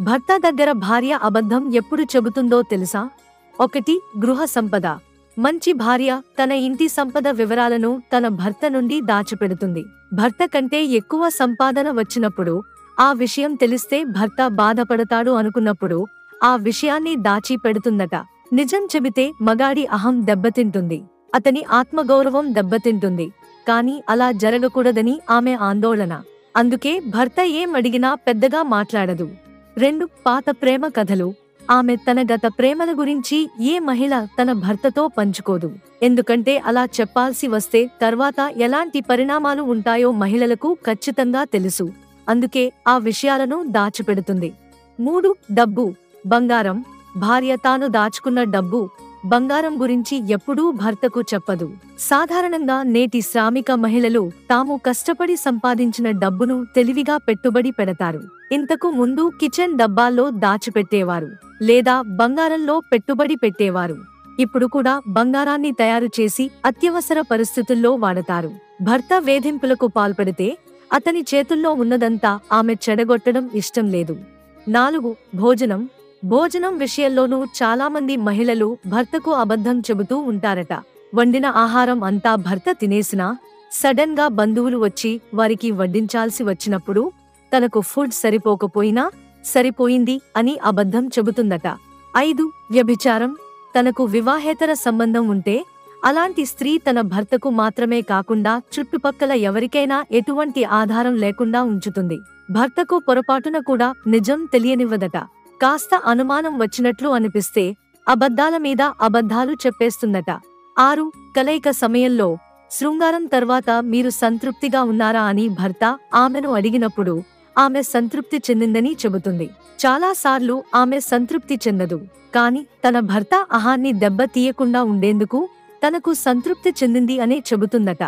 భర్త దగ్గర భార్య అబద్ధం ఎప్పుడు చెబుతుందో తెలుసా? ఒకటి గృహ సంపద. మంచి భార్య తన ఇంటి సంపద వివరాలను తన భర్త నుండి దాచిపెడుతుంది. భర్త కంటే ఎక్కువ సంపాదన వచ్చినప్పుడు ఆ విషయం తెలిస్తే భర్త బాధపడతాడు అనుకున్నప్పుడు ఆ విషయాన్ని దాచి పెడుతుందట నిజం చెబితే మగాడి అహం దెబ్బతింటుంది. అతని ఆత్మగౌరవం దెబ్బతింటుంది. కాని అలా జరగకూడదని ఆమె ఆందోళన. అందుకే భర్త ఏం అడిగినా పెద్దగా మాట్లాడదు. రెండు పాత ప్రేమ కథలు. ఆమె తన గత ప్రేమల గురించి ఏ మహిళ తన భర్తతో పంచుకోదు. ఎందుకంటే అలా చెప్పాల్సి వస్తే తర్వాత ఎలాంటి పరిణామాలు ఉంటాయో మహిళలకు ఖచ్చితంగా తెలుసు. అందుకే ఆ విషయాలను దాచిపెడుతుంది. మూడు డబ్బు. బంగారం. భార్య తాను దాచుకున్న డబ్బు బంగారం గురించి ఎప్పుడూ భర్తకు చెప్పదు. సాధారణంగా నేటి శ్రామిక మహిళలు తాము కష్టపడి సంపాదించిన డబ్బును తెలివిగా పెట్టుబడి పెడతారు. ఇంతకు ముందు కిచెన్ డబ్బాల్లో దాచిపెట్టేవారు లేదా బంగారంలో పెట్టుబడి పెట్టేవారు. ఇప్పుడు కూడా బంగారాన్ని తయారు చేసి అత్యవసర పరిస్థితుల్లో వాడతారు. భర్త వేధింపులకు పాల్పడితే అతని చేతుల్లో ఉన్నదంతా ఆమె చెడగొట్టడం ఇష్టం లేదు. నాలుగు భోజనం భోజనం విషయంలోనూ చాలామంది మహిళలు భర్తకు అబద్ధం చెబుతూ ఉంటారట. వండిన ఆహారం అంతా భర్త తినేసినా సడన్గా బంధువులు వచ్చి వారికి వడ్డించాల్సి వచ్చినప్పుడు తనకు ఫుడ్ సరిపోకపోయినా సరిపోయింది అని అబద్ధం చెబుతుందట. ఐదు వ్యభిచారం తనకు వివాహేతర సంబంధం ఉంటే అలాంటి స్త్రీ తన భర్తకు మాత్రమే కాకుండా చుట్టుపక్కల ఎవరికైనా ఎటువంటి ఆధారం లేకుండా ఉంచుతుంది. భర్తకు పొరపాటున కూడా నిజం తెలియనివ్వదట. కాస్త అనుమానం వచ్చినట్లు అనిపిస్తే అబద్ధాల మీద అబద్ధాలు చెప్పేస్తుందట. ఆరు కలయిక సమయంలో శృంగారం తర్వాత మీరు సంతృప్తిగా ఉన్నారా అని భర్త ఆమెను అడిగినప్పుడు ఆమె సంతృప్తి చెందిందని చెబుతుంది. చాలాసార్లు ఆమె సంతృప్తి చెందదు. కాని తన భర్త అహాన్ని దెబ్బ తీయకుండా ఉండేందుకు తనకు సంతృప్తి చెందింది అనే చెబుతుందట.